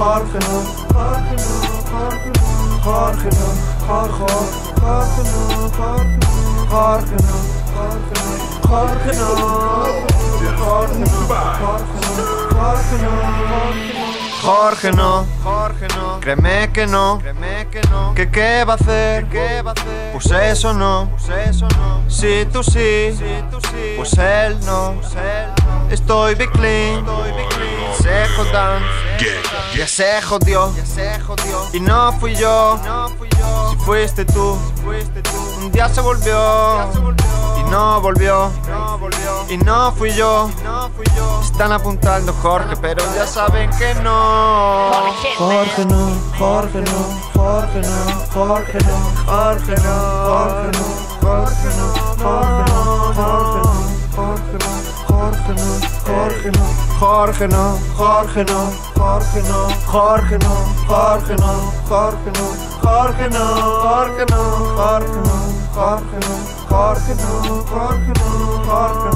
Όχι, όχι, όχι, όχι, όχι, και όχι, όχι, όχι, όχι, όχι, όχι, όχι, Σι όχι, όχι, όχι, όχι, όχι, όχι, όχι, σε όχι, όχι, Ya se jodió, ya se jodió. Y no fui yo, no fui yo. Si fuiste tú, Un día se volvió, Y no volvió, y no fui yo, no fui yo. Están apuntando Jorge, pero ya saben que no. Jorge no, Jorge no, Jorge no, Jorge no, Jorge no, Jorge no. Jorge no. Gargena, Gargena, Gargena, Gargena, Gargena, Gargena, Gargena, Gargena, Gargena, Gargena, Gargena, Gargena, Gargena, Gargena,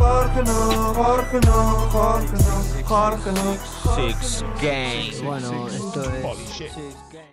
Gargena, Gargena, Gargena, Gargena, Gargena, Six Gang. Bueno, esto es.